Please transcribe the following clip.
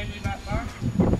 baby back there.